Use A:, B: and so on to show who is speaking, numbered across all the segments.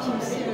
A: 김씨.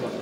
B: やります